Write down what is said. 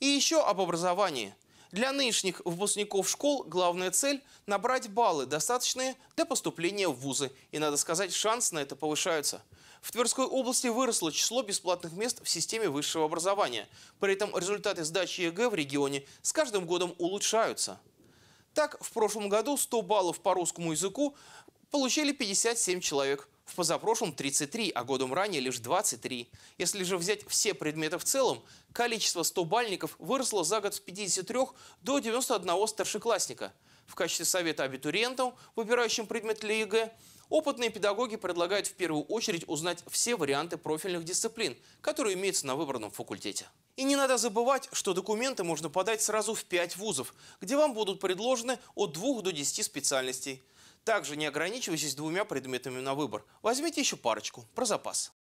И еще об образовании. Для нынешних выпускников школ главная цель – набрать баллы, достаточные для поступления в вузы. И, надо сказать, шансы на это повышаются. В Тверской области выросло число бесплатных мест в системе высшего образования. При этом результаты сдачи ЕГЭ в регионе с каждым годом улучшаются. Так, в прошлом году 100 баллов по русскому языку получили 57 человек. В позапрошлом 33, а годом ранее лишь 23. Если же взять все предметы в целом, количество 100-бальников выросло за год с 53 до 91 старшеклассника. В качестве совета абитуриентам, выбирающим предмет для ЕГЭ, опытные педагоги предлагают в первую очередь узнать все варианты профильных дисциплин, которые имеются на выбранном факультете. И не надо забывать, что документы можно подать сразу в 5 вузов, где вам будут предложены от 2 до 10 специальностей. Также не ограничивайтесь двумя предметами на выбор. Возьмите еще парочку, про запас.